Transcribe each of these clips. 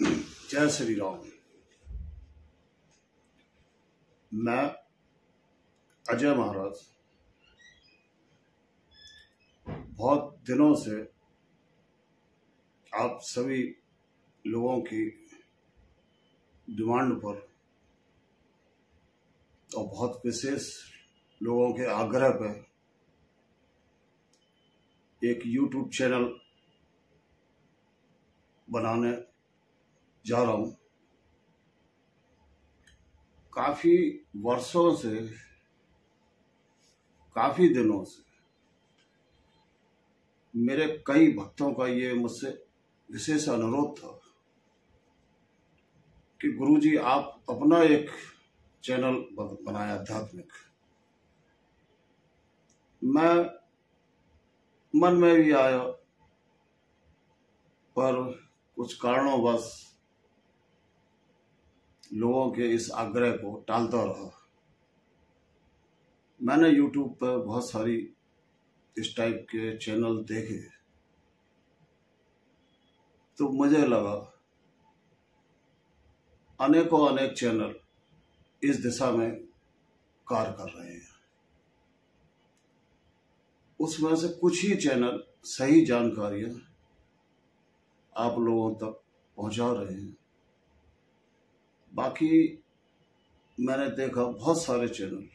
जय श्री राम। मैं अजय महाराज। बहुत दिनों से आप सभी लोगों की डिमांड पर और बहुत विशेष लोगों के आग्रह पर एक यूट्यूब चैनल बनाने जा रहा हूँ काफ़ी वर्षों से, काफ़ी दिनों से मेरे कई भक्तों का ये मुझसे विशेष अनुरोध था कि गुरुजी, आप अपना एक चैनल बनाए आध्यात्मिक। मैं, मन में भी आया, पर कुछ कारणोंवश लोगों के इस आग्रह को टालता रहा। मैंने यूट्यूब पर बहुत सारी इस टाइप के चैनल देखे। तो मुझे लगा, अनेकों अनेक चैनल इस दिशा में कार्य कर रहे हैं। उसमें से कुछ ही चैनल सही जानकारियाँ आप लोगों तक पहुँचा रहे हैं। बाकी मैंने देखा बहुत सारे चैनल।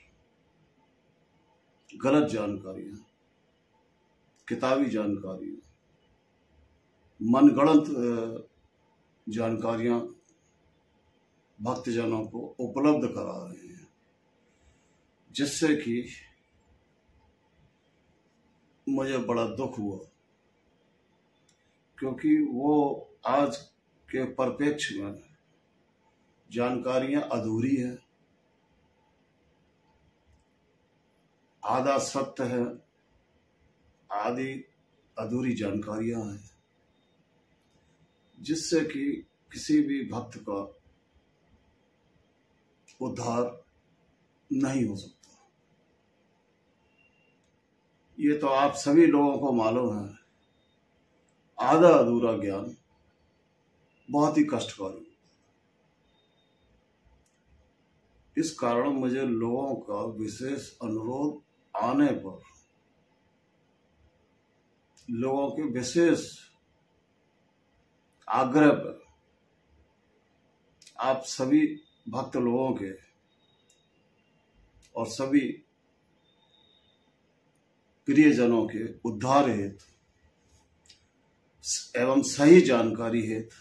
गलत जानकारियाँ किताबी जानकारियाँ मनगणत जानकारियाँ भक्तजनों को उपलब्ध करा रहे हैं, जिससे कि मुझे बड़ा दुख हुआ, क्योंकि वो आज के परिप्रेक्ष्य में जानकारियाँ अधूरी है। आधा सत्य है आदि अधूरी जानकारियाँ हैं, जिससे कि किसी भी भक्त का उद्धार नहीं हो सकता। ये तो आप सभी लोगों को मालूम है, आधा अधूरा ज्ञान बहुत ही कष्टकारी इस कारण मुझे लोगों का विशेष अनुरोध आने पर, लोगों के विशेष आग्रह पर, आप सभी भक्त लोगों के और सभी प्रियजनों के उद्धार हेतु एवं सही जानकारी हेतु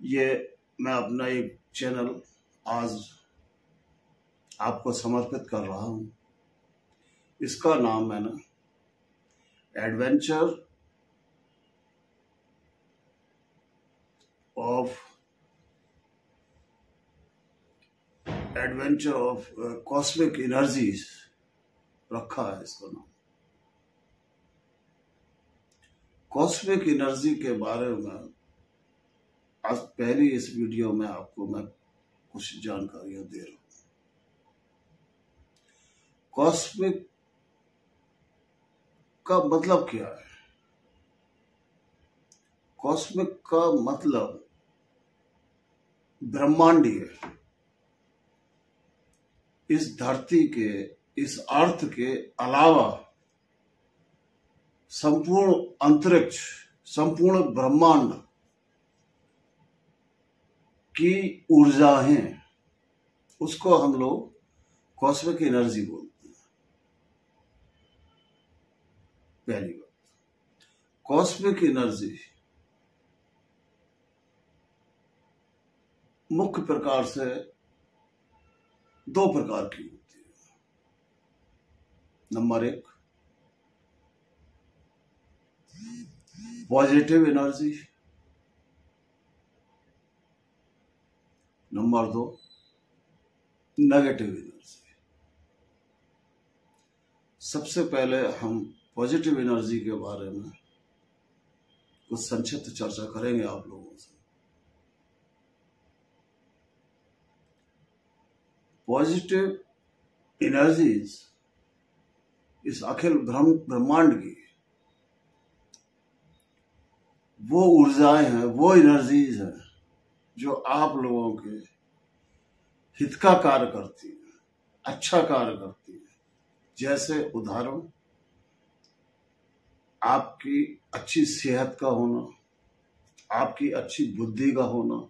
ये मैं अपना एक चैनल आज आपको समर्पित कर रहा हूँ। इसका नाम मैंने adventure of adventure of cosmic energies, रखा है इसका नाम। कॉस्मिक एनर्जी के बारे में आज पहली इस वीडियो में आपको मैं कुछ जानकारियाँ दे रहा हूँ। कॉस्मिक का मतलब क्या है? कॉस्मिक का मतलब ब्रह्मांडीय इस धरती के, इस अर्थ के अलावा संपूर्ण अंतरिक्ष, संपूर्ण ब्रह्मांड की ऊर्जा है, उसको हम लोग कॉस्मिक एनर्जी बोलते हैं। पहली बात कॉस्मिक एनर्जी मुख्य प्रकार से दो प्रकार की होती है। नंबर एक पॉजिटिव एनर्जी नंबर दो नेगेटिव एनर्जी सबसे पहले हम पॉजिटिव एनर्जी के बारे में कुछ संक्षिप्त चर्चा करेंगे आप लोगों से। पॉजिटिव एनर्जीज इस अखिल ब्रह्म, ब्रह्मांड की वो ऊर्जाएँ हैं, वो एनर्जीज हैं। जो आप लोगों के हित का कार्य करती है अच्छा कार्य करती है। जैसे उदाहरण, आपकी अच्छी सेहत का होना, आपकी अच्छी बुद्धि का होना,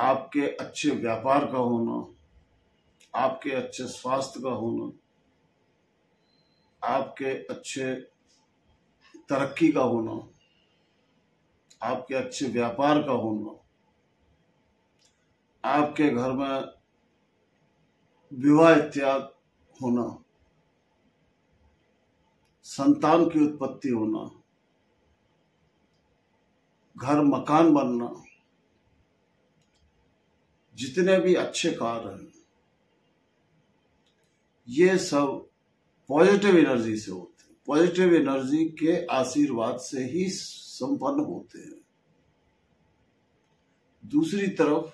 आपके अच्छे व्यापार का होना, आपके अच्छे स्वास्थ्य का होना, आपके अच्छे तरक्की का होना आपके अच्छे व्यापार का होना। आपके घर में विवाह इत्यादि होना। संतान की उत्पत्ति होना। घर मकान बनना। जितने भी अच्छे कार्य हैं, ये सब पॉजिटिव एनर्जी से हैं। पॉजिटिव एनर्जी के आशीर्वाद से ही संपन्न होते हैं। दूसरी तरफ़,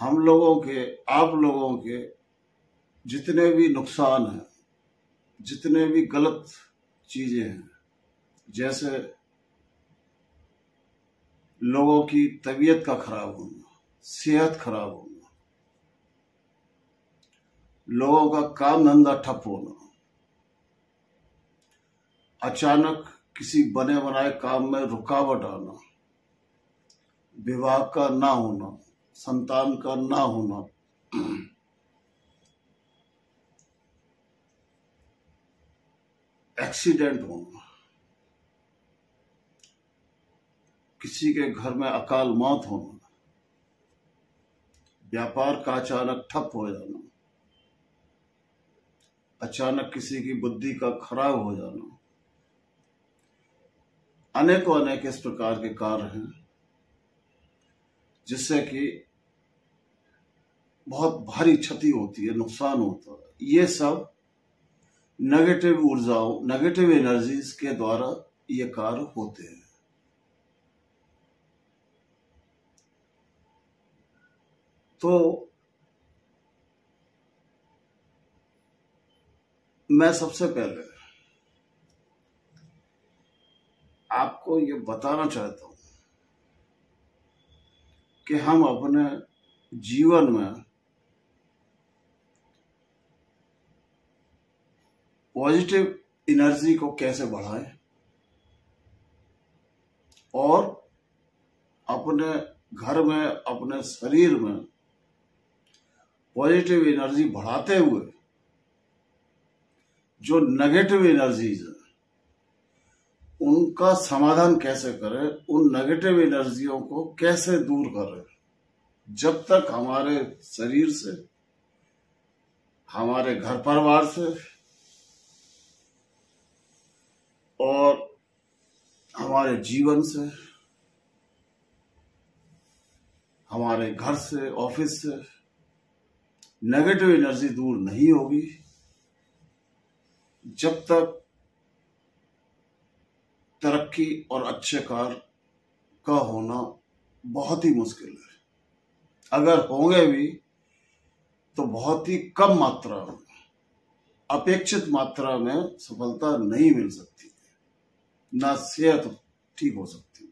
हम लोगों के, आप लोगों के जितने भी नुकसान हैं, जितने भी गलत चीज़ें हैं, जैसे लोगों की तबीयत का खराब होना, सेहत खराब होना, लोगों का काम धंधा ठप होना अचानक किसी बने बनाए काम में रुकावट आना, विवाह का ना होना, संतान का ना होना। एक्सीडेंट होना। किसी के घर में अकाल मौत होना। व्यापार का अचानक ठप हो जाना। अचानक किसी की बुद्धि का खराब हो जाना। अनेकों अनेक इस प्रकार के कार्य हैं, जिससे कि बहुत भारी क्षति होती है, नुकसान होता है। ये सब नेगेटिव ऊर्जाओं नेगेटिव एनर्जीज के द्वारा ये कार्य होते हैं। तो मैं सबसे पहले आपको ये बताना चाहता हूँ कि हम अपने जीवन में पॉजिटिव एनर्जी को कैसे बढ़ाएँ और अपने घर में, अपने शरीर में पॉजिटिव एनर्जी बढ़ाते हुए जो नेगेटिव एनर्जीज उनका समाधान कैसे करें? उन नेगेटिव एनर्जियों को कैसे दूर करें? जब तक हमारे शरीर से, हमारे घर परिवार से और हमारे जीवन से, हमारे घर से ऑफ़िस से नेगेटिव एनर्जी दूर नहीं होगी। जब तक तरक्की और अच्छे कार का होना बहुत ही मुश्किल है। अगर होंगे भी तो बहुत ही कम मात्रा में, अपेक्षित मात्रा में सफलता नहीं मिल सकती है। ना सेहत ठीक हो सकती है।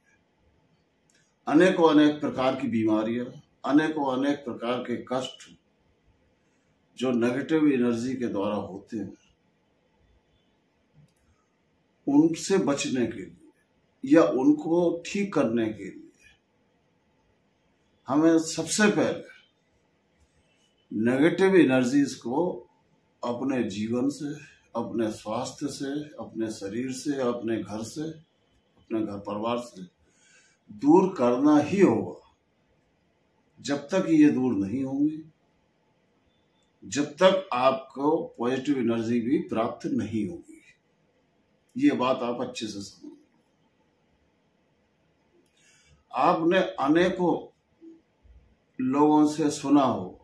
अनेकों अनेक प्रकार की बीमारियाँ अनेकों अनेक प्रकार के कष्ट जो नेगेटिव एनर्जी के द्वारा होते हैं उनसे बचने के लिए या उनको ठीक करने के लिए। हमें सबसे पहले नेगेटिव एनर्जीज को अपने जीवन से, अपने स्वास्थ्य से, अपने शरीर से, अपने घर से, अपने घर परिवार से दूर करना ही होगा। जब तक ये दूर नहीं होंगे, जब तक आपको पॉजिटिव एनर्जी भी प्राप्त नहीं होगी। ये बात आप अच्छे से समझ। आपने अनेकों लोगों से सुना हो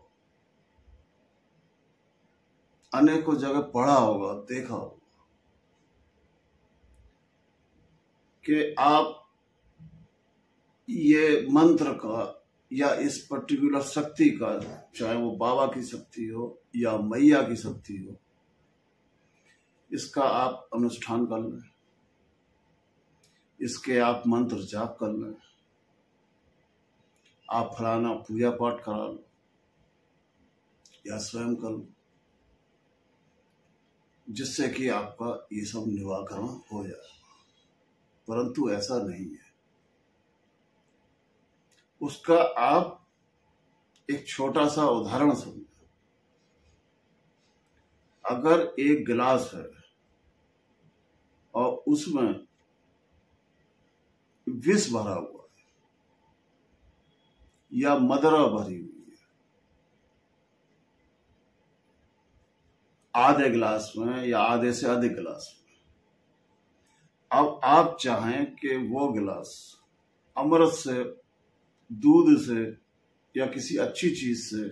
अनेकों जगह पढ़ा होगा, देखा होगा कि आप ये मंत्र का या इस पर्टिकुलर शक्ति का, चाहे वो बाबा की शक्ति हो या मैया की शक्ति हो इसका आप अनुष्ठान कर लें। इसके आप मंत्र जाप कर लें। आप फलाना पूजा पाठ करा लो या स्वयं कर लो, जिससे कि आपका ये सब निवाकरण हो जाए। परंतु ऐसा नहीं है। उसका आप एक छोटा सा उदाहरण समझो। अगर एक गिलास है और उसमें विष भरा हुआ है या मदरा भरी हुई है, आधे गिलास में या आधे से अधिक गिलास में, अब आप चाहें कि वो गिलास अमृत से, दूध से या किसी अच्छी चीज़ से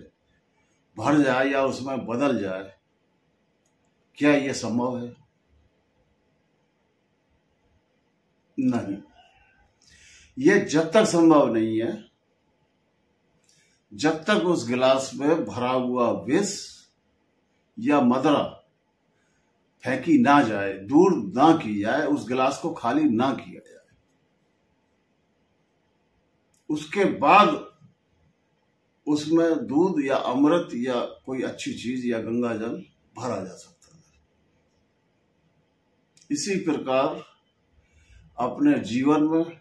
भर जाए या उसमें बदल जाए क्या यह संभव है? नहीं। यह जब तक संभव नहीं है, जब तक उस गिलास में भरा हुआ विष या मदरा फेंकी ना जाए, दूर ना की जाए, उस गिलास को खाली ना किया जाए। उसके बाद उसमें दूध या अमृत या कोई अच्छी चीज़ या गंगा जल भरा जा सकता इसी प्रकार अपने जीवन में,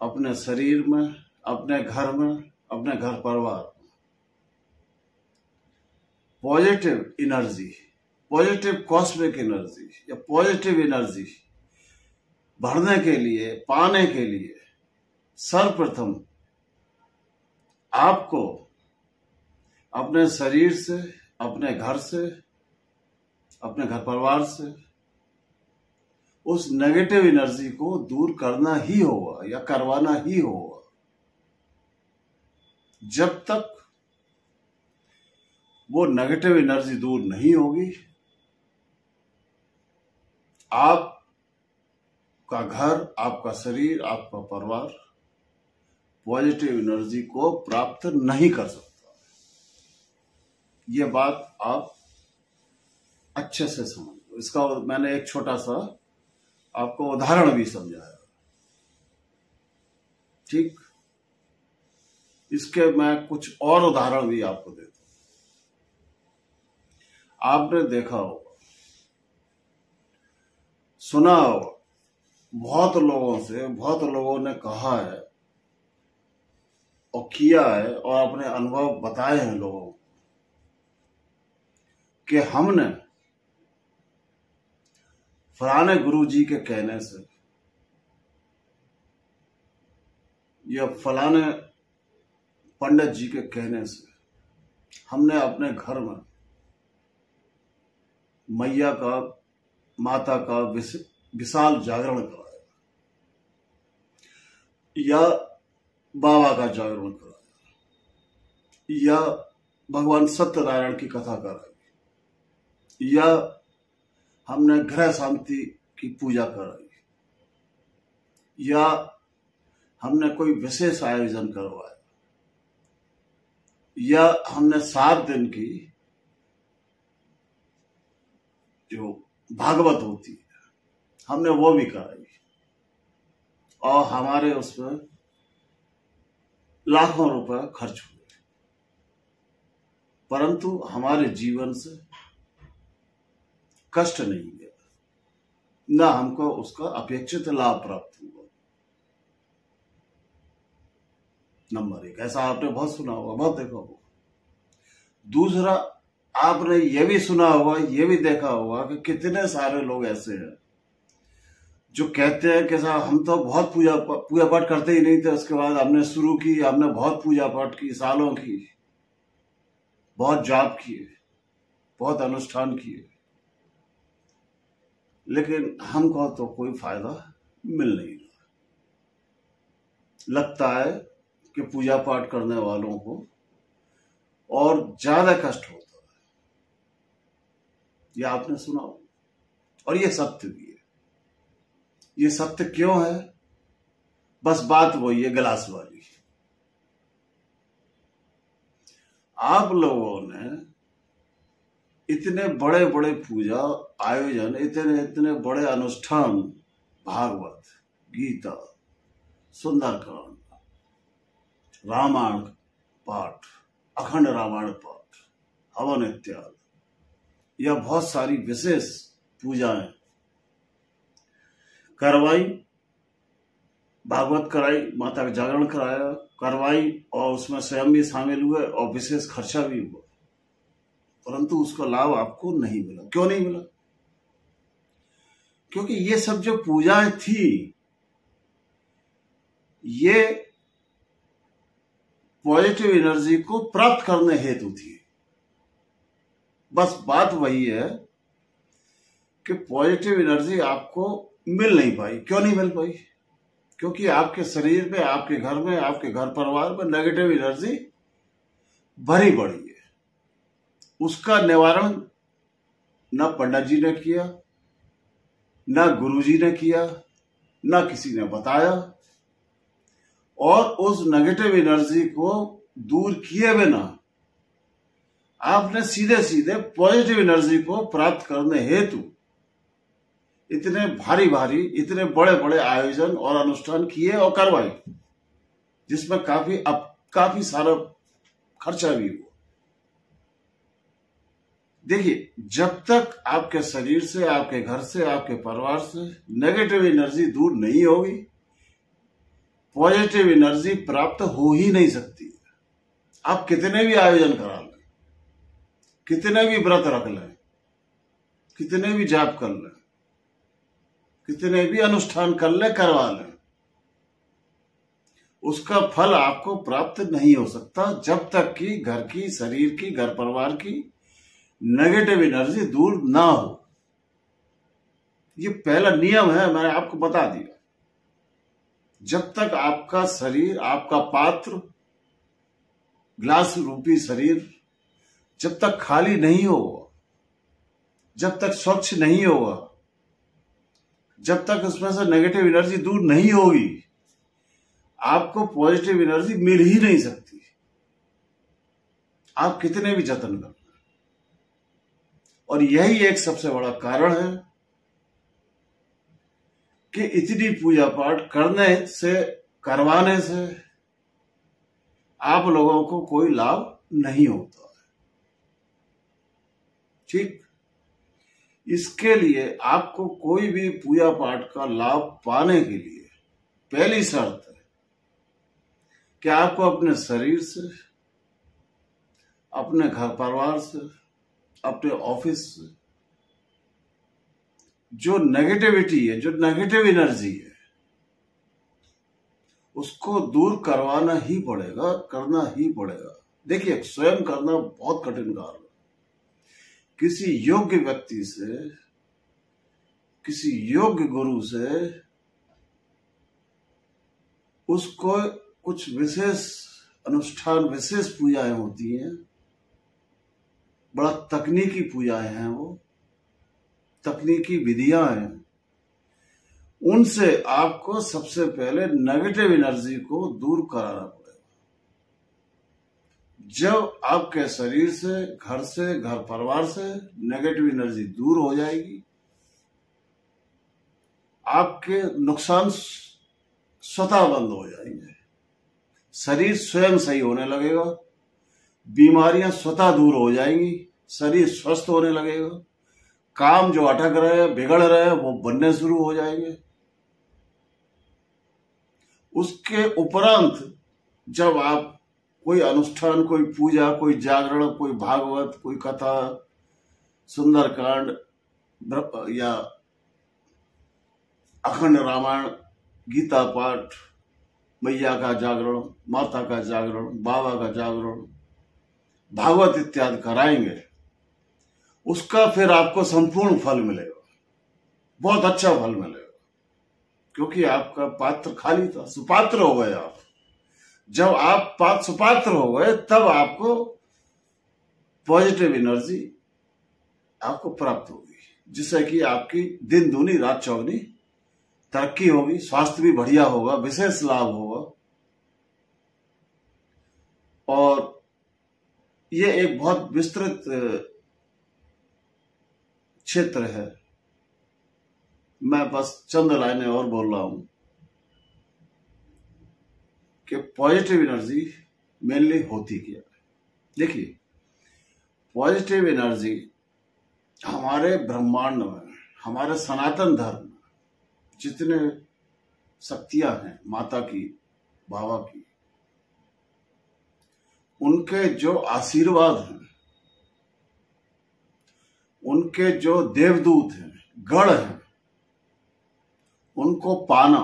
अपने शरीर में, अपने घर में, अपने घर परिवार में। Positive energy positive cosmic energy या पॉजिटिव एनर्जी भरने के लिए, पाने के लिए सर्वप्रथम आपको अपने शरीर से, अपने घर से अपने घर परिवार से। उस नेगेटिव एनर्जी को दूर करना ही होगा, या करवाना ही होगा। जब तक वो नेगेटिव एनर्जी दूर नहीं होगी, आपका घर, आपका शरीर, आपका परिवार पॉजिटिव एनर्जी को प्राप्त नहीं कर सकता। ये बात आप अच्छे से समझ इसका मैंने एक छोटा सा आपको उदाहरण भी समझाया। ठीक? इसके मैं कुछ और उदाहरण भी आपको देता हूँ। आपने देखा होगा, सुना होगा, बहुत लोगों से, बहुत लोगों ने कहा है और किया है और अपने अनुभव बताए हैं लोगों को कि हमने फलाने गुरु जी के कहने से, या फलाने पंडित जी के कहने से, हमने अपने घर में मैया का, माता का विशाल जागरण कराया। या बाबा का जागरण कराया। या भगवान सत्यनारायण की कथा कराई। या हमने ग्रह शांति की पूजा कराई। या हमने कोई विशेष आयोजन करवाया। या हमने सात दिन की जो भागवत होती है, हमने वो भी कराई। और हमारे उसमें लाखों रुपए खर्च हुए। परंतु हमारे जीवन से कष्ट नहीं गया ना हमको उसका अपेक्षित लाभ प्राप्त हुआ। नंबर एक, ऐसा आपने बहुत सुना होगा, बहुत देखा होगा। दूसरा, आपने ये भी सुना होगा, ये भी देखा होगा कि कितने सारे लोग ऐसे हैं जो कहते हैं कि साहब, हम तो बहुत पूजा पूजा पाठ करते ही नहीं थे, उसके बाद हमने शुरू की, हमने बहुत पूजा पाठ की, सालों की, बहुत जाप किए, बहुत अनुष्ठान किए। लेकिन हमको तो कोई फ़ायदा मिल नहीं रहा। लगता है कि पूजा पाठ करने वालों को और ज़्यादा कष्ट होता है। यह आपने सुना हो और यह सत्य भी है। ये सत्य क्यों है? बस बात वही है गिलास वाली आप लोगों ने इतने बड़े बड़े पूजा आयोजन, इतने इतने बड़े अनुष्ठान, भागवत, गीता, सुंदरकांड, रामायण पाठ, अखंड रामायण पाठ, हवन इत्यादि। यह बहुत सारी विशेष पूजाएँ करवाई, भागवत कराई, माता का जागरण कराया, करवाई और उसमें स्वयं भी शामिल हुए और विशेष खर्चा भी हुआ। परंतु उसका लाभ आपको नहीं मिला। क्यों नहीं मिला? क्योंकि ये सब जो पूजाएँ थी, ये पॉजिटिव एनर्जी को प्राप्त करने हेतु थी। बस बात वही है कि पॉजिटिव एनर्जी आपको मिल नहीं पाई। क्यों नहीं मिल पाई? क्योंकि आपके शरीर में, आपके घर में, आपके घर परिवार में नेगेटिव एनर्जी भरी पड़ी उसका निवारण न पंडित जी ने किया, न गुरु जी ने किया, न किसी ने बताया। और उस नेगेटिव एनर्जी को दूर किए बिना आपने सीधे सीधे पॉजिटिव एनर्जी को प्राप्त करने हेतु इतने भारी भारी इतने बड़े बड़े आयोजन और अनुष्ठान किए और करवाए, जिसमें काफ़ी अब काफ़ी सारा खर्चा भी हुआ। देखिए, जब तक आपके शरीर से, आपके घर से, आपके परिवार से नेगेटिव एनर्जी दूर नहीं होगी पॉजिटिव एनर्जी प्राप्त हो ही नहीं सकती। आप कितने भी आयोजन करा लें, कितने भी व्रत रख लें, कितने भी जाप कर लें, कितने भी अनुष्ठान कर ले, करवा लें, उसका फल आपको प्राप्त नहीं हो सकता जब तक कि घर की, शरीर की, घर परिवार की नेगेटिव एनर्जी दूर ना हो। ये पहला नियम है, मैंने आपको बता दिया। जब तक आपका शरीर, आपका पात्र, ग्लास रूपी शरीर, जब तक खाली नहीं होगा, जब तक स्वच्छ नहीं होगा, जब तक उसमें से नेगेटिव एनर्जी दूर नहीं होगी, आपको पॉजिटिव एनर्जी मिल ही नहीं सकती। आप कितने भी जतन कर। और यही एक सबसे बड़ा कारण है कि इतनी पूजा पाठ करने से, करवाने से आप लोगों को कोई लाभ नहीं होता है। ठीक? इसके लिए आपको कोई भी पूजा पाठ का लाभ पाने के लिए पहली शर्त है कि आपको अपने शरीर से, अपने घर परिवार से अपने ऑफ़िस जो नेगेटिविटी है, जो नेगेटिव एनर्जी है, उसको दूर करवाना ही पड़ेगा, करना ही पड़ेगा। देखिए, स्वयं करना बहुत कठिन कार्य किसी योग्य व्यक्ति से, किसी योग्य गुरु से, उसको कुछ विशेष अनुष्ठान, विशेष पूजाएँ होती हैं बड़ा तकनीकी पूजाएँ हैं वो, तकनीकी विधियाँ हैं। उनसे आपको सबसे पहले नेगेटिव एनर्जी को दूर कराना पड़ेगा। जब आपके शरीर से, घर से, घर परिवार से नेगेटिव एनर्जी दूर हो जाएगी, आपके नुकसान स्वतः बंद हो जाएँगे। शरीर स्वयं सही होने लगेगा। बीमारियाँ स्वतः दूर हो जाएँगी, शरीर स्वस्थ होने लगेगा। काम जो अटक रहे हैं, बिगड़ रहे हैं, वो बनने शुरू हो जाएँगे। उसके उपरांत जब आप कोई अनुष्ठान, कोई पूजा, कोई जागरण, कोई भागवत, कोई कथा, सुंदरकांड या अखंड रामायण, गीता पाठ, मैया का जागरण, माता का जागरण, बाबा का जागरण भागवत इत्यादि कराएँगे, उसका फिर आपको संपूर्ण फल मिलेगा। बहुत अच्छा फल मिलेगा। क्योंकि आपका पात्र खाली था, सुपात्र हो गए आप। जब आप पात्र सुपात्र हो गए, तब आपको पॉजिटिव एनर्जी आपको प्राप्त होगी। जिससे कि आपकी दिन दूनी, रात चौगनी तरक्की होगी, स्वास्थ्य भी बढ़िया होगा, विशेष लाभ होगा। और ये एक बहुत विस्तृत क्षेत्र है। मैं बस चंद लाइनें और बोल रहा हूँ कि पॉजिटिव एनर्जी मेनली होती क्या है। देखिए पॉजिटिव एनर्जी हमारे ब्रह्मांड में, हमारे सनातन धर्म जितने शक्तियाँ हैं, माता की, बाबा की उनके जो आशीर्वाद हैं, उनके जो देवदूत हैं गढ़ हैं, उनको पाना,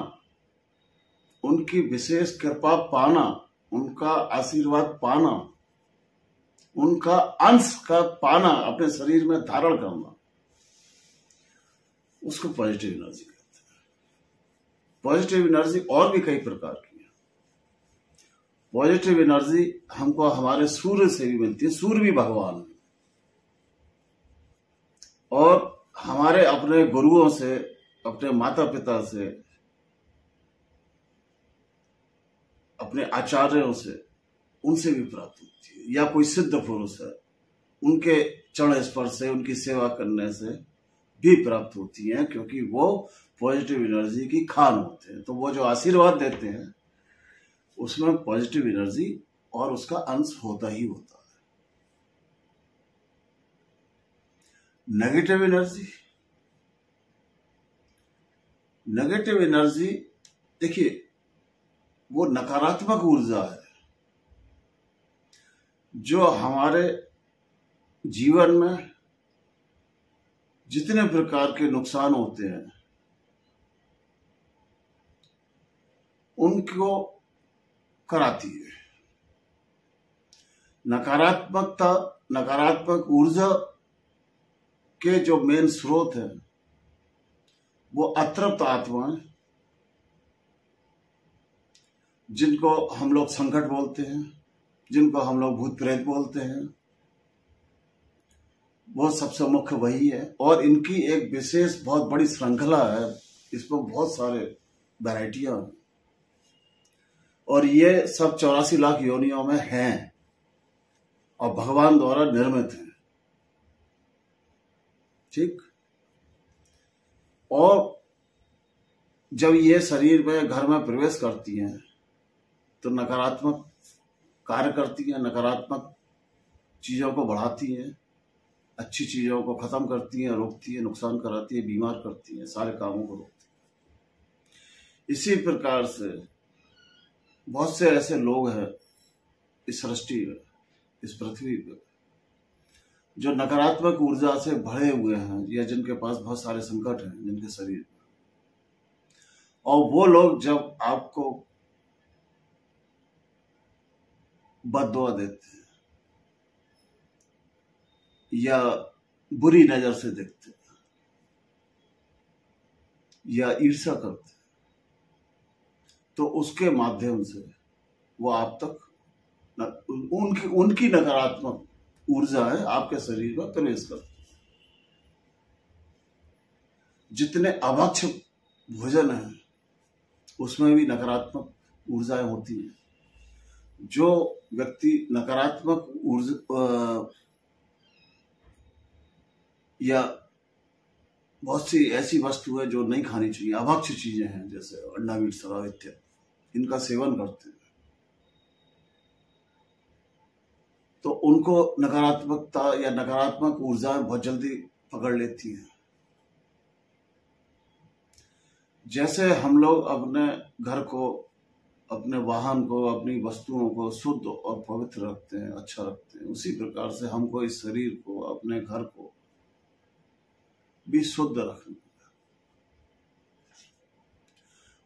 उनकी विशेष कृपा पाना, उनका आशीर्वाद पाना, उनका अंश का पाना अपने शरीर में धारण करना, उसको पॉजिटिव एनर्जी कहते हैं। पॉजिटिव एनर्जी और भी कई प्रकार की पॉजिटिव एनर्जी हमको हमारे सूर्य से भी मिलती है, सूर्य भी भगवान और हमारे अपने गुरुओं से, अपने माता पिता से, अपने आचार्यों से, उनसे भी प्राप्त होती है। या कोई सिद्ध पुरुष है, उनके चरण स्पर्श से, उनकी सेवा करने से भी प्राप्त होती है, क्योंकि वो पॉजिटिव एनर्जी की खान होते हैं। तो वो जो आशीर्वाद देते हैं उसमें पॉजिटिव एनर्जी और उसका अंश होता ही होता है। नेगेटिव एनर्जी नेगेटिव एनर्जी देखिए, वो नकारात्मक ऊर्जा है, जो हमारे जीवन में जितने प्रकार के नुकसान होते हैं, उनको कराती है। नकारात्मकता, नकारात्मक ऊर्जा के जो मेन स्रोत है, वो अतृप्त आत्माएँ जिनको हम लोग संकट बोलते हैं, जिनको हम लोग भूत प्रेत बोलते हैं। वो सबसे मुख्य वही है, और इनकी एक विशेष बहुत बड़ी श्रृंखला है। इसमें बहुत सारे वैरायटियाँ हैं। और ये सब चौरासी लाख योनियों में हैं और भगवान द्वारा निर्मित हैं। ठीक? और जब ये शरीर में, घर में प्रवेश करती हैं तो नकारात्मक कार्य करती हैं, नकारात्मक चीज़ों को बढ़ाती हैं, अच्छी चीज़ों को खत्म करती हैं, रोकती है, नुकसान कराती है, बीमार करती हैं, सारे कामों को रोकती है। इसी प्रकार से बहुत से ऐसे लोग हैं इस सृष्टि, इस पृथ्वी पर जो नकारात्मक ऊर्जा से भरे हुए हैं या जिनके पास बहुत सारे संकट हैं, जिनके शरीर और वो लोग जब आपको बदवा देते हैं या बुरी नज़र से देखते हैं या ईर्षा करते तो उसके माध्यम से वो आप तक न, उनकी उनकी नकारात्मक ऊर्जा है आपके शरीर में प्रवेश करती जितने अभक्ष भोजन है उसमें भी नकारात्मक ऊर्जाएँ होती हैं। जो व्यक्ति नकारात्मक ऊर्जा या बहुत सी ऐसी वस्तु है जो नहीं खानी चाहिए अभक्ष चीज़ें हैं जैसे अंडा मीट शराब इत्यादि। इनका सेवन करते हैं। तो उनको नकारात्मकता या नकारात्मक ऊर्जा बहुत जल्दी पकड़ लेती है। जैसे हम लोग अपने घर को, अपने वाहन को, अपनी वस्तुओं को शुद्ध और पवित्र रखते हैं अच्छा रखते हैं, उसी प्रकार से हमको इस शरीर को, अपने घर को भी शुद्ध रखना।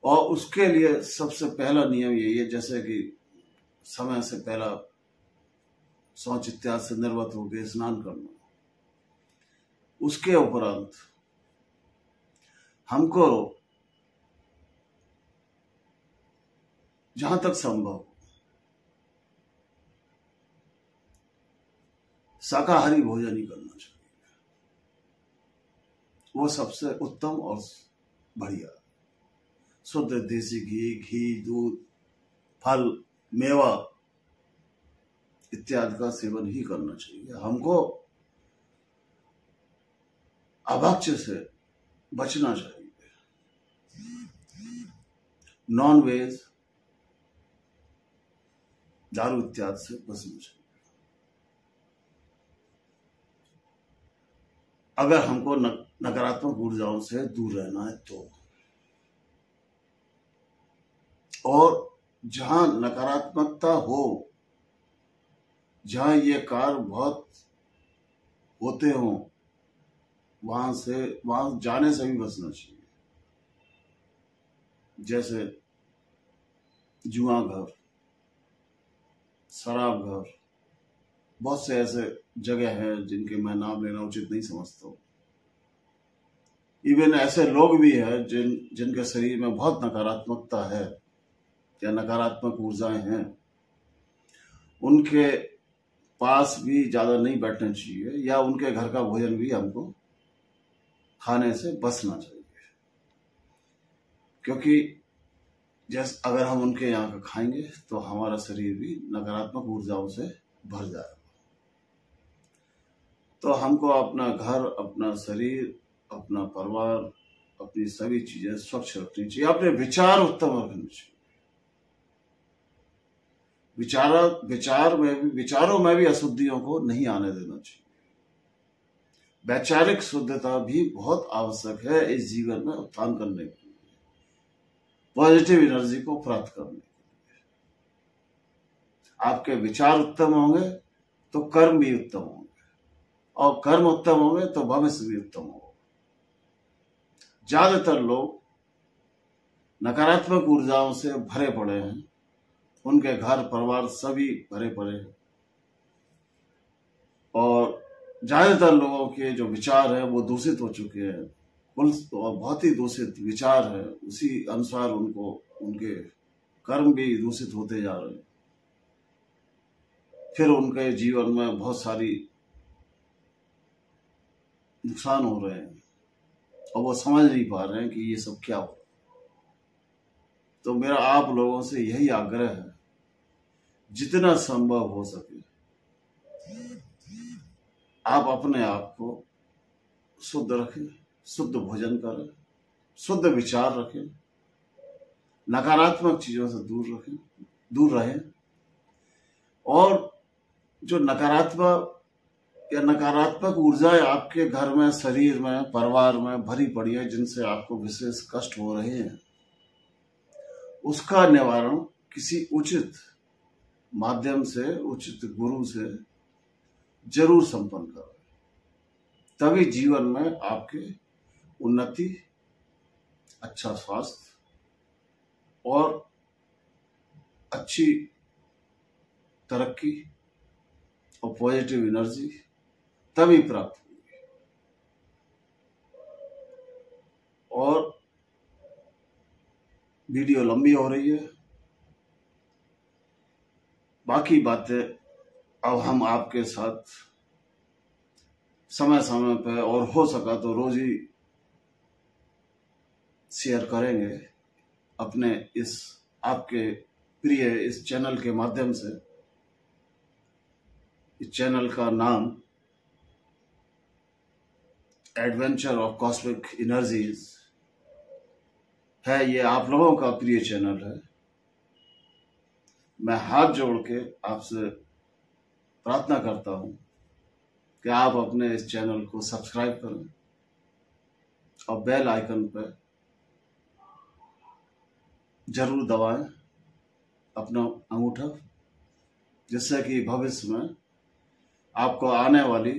और उसके लिए सबसे पहला नियम यही है, जैसे कि समय से पहला शौच इत्यादि से निर्वत होकर स्नान करना। उसके उपरांत हमको जहाँ तक संभव शाकाहारी भोजन ही करना चाहिए। वो सबसे उत्तम और बढ़िया। शुद्ध देसी घी घी, दूध, फल, मेवा इत्यादि का सेवन ही करना चाहिए। हमको अभक्ष से बचना चाहिए। नॉन वेज दारू इत्यादि से बचना चाहिए। अगर हमको नकारात्मक ऊर्जाओं से दूर रहना है तो। और जहाँ नकारात्मकता हो, जहाँ ये कार बहुत होते हो, वहाँ से, वहाँ जाने से भी बचना चाहिए। जैसे जुआ घर, शराब घर, बहुत से ऐसे जगह हैं जिनके मैं नाम लेना उचित नहीं समझता हूँ। इवन ऐसे लोग भी हैं जिन, जिनके शरीर में बहुत नकारात्मकता है। या नकारात्मक ऊर्जाएँ हैं, उनके पास भी ज़्यादा नहीं बैठना चाहिए, या उनके घर का भोजन भी हमको खाने से बचना चाहिए। क्योंकि जैसे, अगर हम उनके यहाँ का खाएँगे तो हमारा शरीर भी नकारात्मक ऊर्जाओं से भर जाएगा। तो हमको अपना घर, अपना शरीर, अपना परिवार, अपनी सभी चीज़ें स्वच्छ रखनी चाहिए। अपने विचार उत्तम रखने चाहिए। विचार विचार में भी, विचारों में भी अशुद्धियों को नहीं आने देना चाहिए। वैचारिक शुद्धता भी बहुत आवश्यक है इस जीवन में उत्थान करने के लिए। पॉजिटिव एनर्जी को प्राप्त करने के लिए। आपके विचार उत्तम होंगे तो कर्म भी उत्तम होंगे। और कर्म उत्तम होंगे तो भविष्य भी उत्तम होगा। ज़्यादातर लोग नकारात्मक ऊर्जाओं से भरे पड़े हैं। उनके घर परिवार सभी भरे पड़े हैं। और ज़्यादातर लोगों के जो विचार है, वो दूषित हो चुके हैं। और बहुत ही दूषित विचार है। उसी अनुसार उनको, उनके कर्म भी दूषित होते जा रहे हैं। फिर उनके जीवन में बहुत सारी नुकसान हो रहे हैं। और वो समझ नहीं पा रहे हैं कि ये सब क्या हो। तो मेरा आप लोगों से यही आग्रह है जितना संभव हो सके। आप अपने आप को शुद्ध रखें, शुद्ध भोजन करें, शुद्ध विचार रखें, नकारात्मक चीज़ों से दूर रखें, दूर रहें। और जो नकारात्मक या नकारात्मक ऊर्जाएँ आपके घर में, शरीर में, परिवार में भरी पड़ी है, जिनसे आपको विशेष कष्ट हो रहे हैं, उसका निवारण किसी उचित माध्यम से, उचित गुरु से ज़रूर संपन्न करो। तभी जीवन में आपके उन्नति अच्छा स्वास्थ्य और अच्छी तरक्की और पॉजिटिव एनर्जी तभी प्राप्त होगी। और वीडियो लंबी हो रही है बाकी बातें अब हम आपके साथ समय समय पर और हो सका तो रोज ही शेयर करेंगे अपने इस आपके प्रिय इस चैनल के माध्यम से। इस चैनल का नाम एडवेंचर ऑफ़ कॉस्मिक एनर्जीज है। ये आप लोगों का प्रिय चैनल है। मैं हाथ जोड़ के आपसे प्रार्थना करता हूँ कि आप अपने इस चैनल को सब्सक्राइब करें और बेल आइकन पर ज़रूर दबाएँ अपना अंगूठा, जिससे कि भविष्य में आपको आने वाली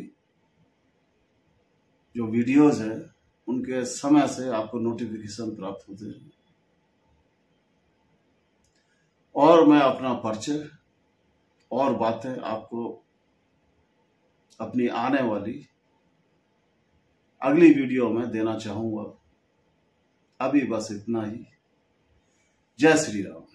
जो वीडियोस है, उनके समय से आपको नोटिफिकेशन प्राप्त होते हैं और मैं अपना परिचय, और बातें आपको अपनी आने वाली अगली वीडियो में देना चाहूँगा। अभी बस इतना ही। जय श्री राम।